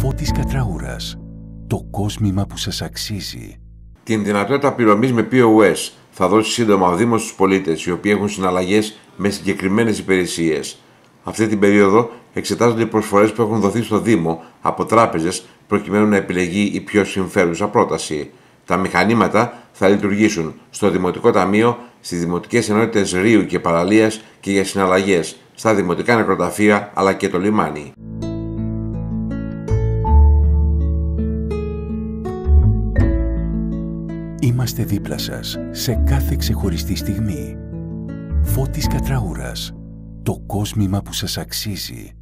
Φώτης Κατραούρας. Το κόσμημα που σας αξίζει. Την δυνατότητα πληρωμής με POS θα δώσει σύντομα ο Δήμος στους πολίτες οι οποίοι έχουν συναλλαγές με συγκεκριμένες υπηρεσίες. Αυτή την περίοδο εξετάζονται οι προσφορές που έχουν δοθεί στο Δήμο από τράπεζες προκειμένου να επιλεγεί η πιο συμφέρουσα πρόταση. Τα μηχανήματα θα λειτουργήσουν στο Δημοτικό Ταμείο, στις Δημοτικές Ενότητες Ρίου και Παραλίας και για συναλλαγές στα Δημοτικά Νεκροταφεία αλλά και το λιμάνι. Είμαστε δίπλα σας σε κάθε ξεχωριστή στιγμή. Φώτης Κατραούρας. Το κόσμημα που σας αξίζει.